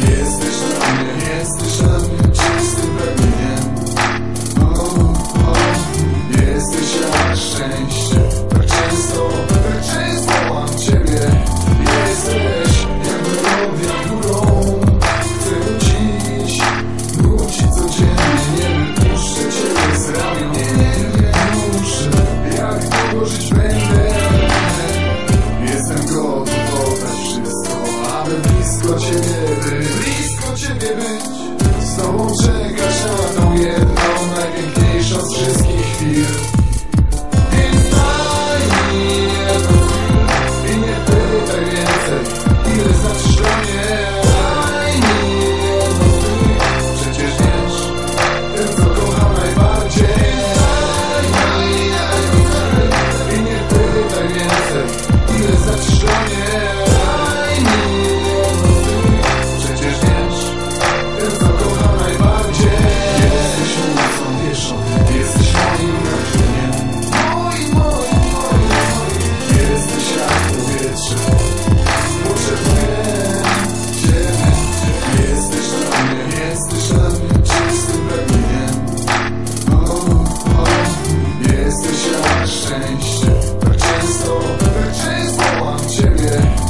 Jesteś na mnie, jesteś na mnie blisko ciebie być. Blisko ciebie być. Z tobą szczęście. Tak często, tak często mam ciebie.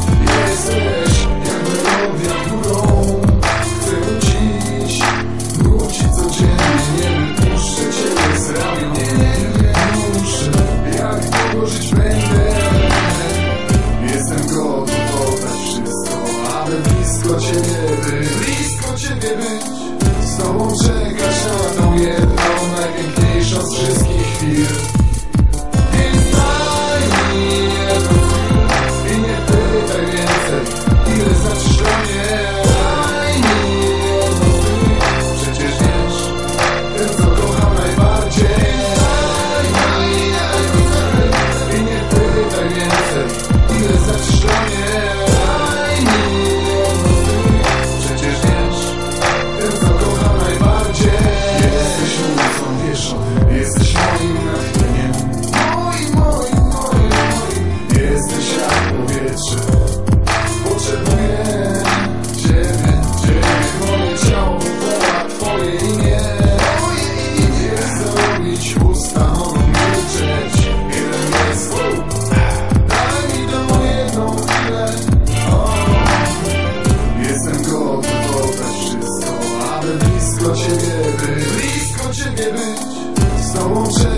blisko ciebie być. Blisko ciebie być. Z tobą przejść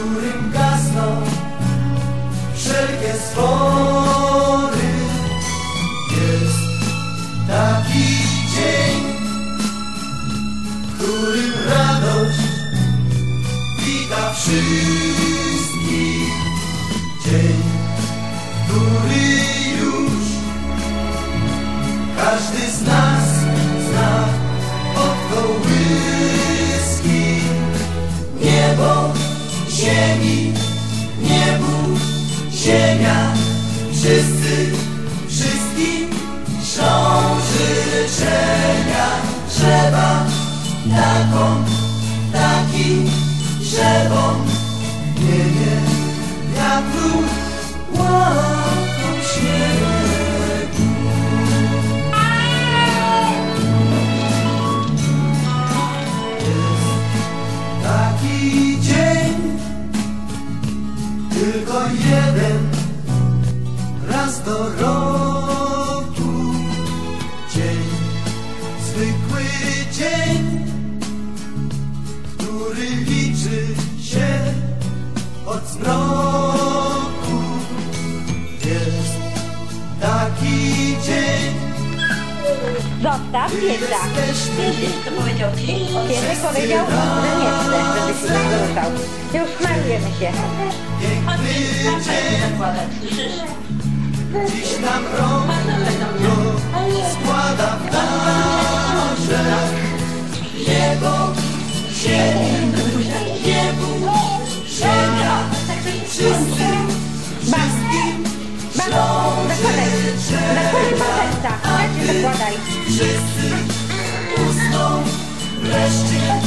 którym gasną wszelkie spory. Jest taki dzień, w którym radość wita wszystkich. Dzień, który już każdy z nas ziemi, niebu, ziemia, wszyscy, wszystkim są życzenia. Trzeba taką, taki, trzeba, nie, nie, jak tu, wow. Zwykły dzień, który liczy się od zmroku. Jest taki dzień, Zostaw piesa. jesteśmy Co powiedział ci? Piesek powiedział, że nie chce, żeby się ruszał. Już smarujemy się. piękny dzień, dziś nam rąk Wszyscy usną wreszcie.